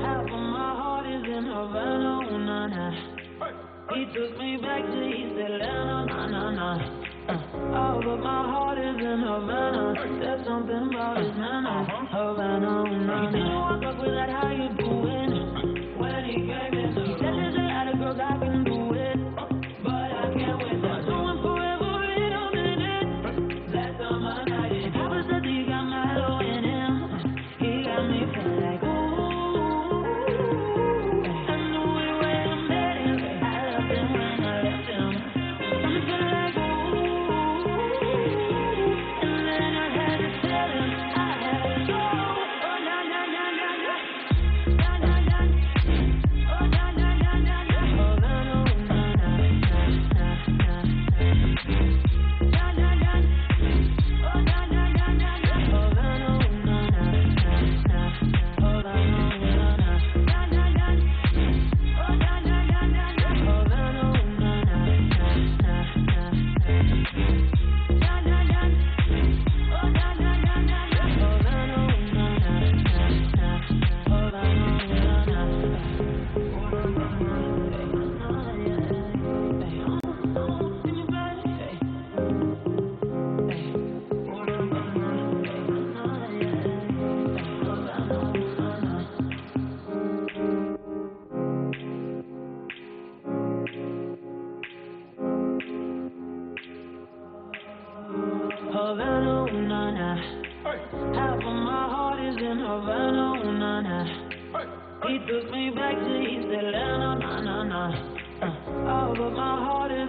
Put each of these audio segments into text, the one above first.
Half of my heart is in Havana, ooh, na. Hey. He took me back to East Atlanta, na na na. Uh, all of my heart is in Havana. Hey. There's something about his manner, uh-huh. Havana, ooh, na. You with that high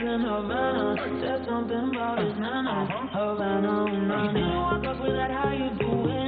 in Havana. Said something about his manners. Uh-huh. Havana, Havana. You know I fuck with that, how you doing?